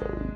episode.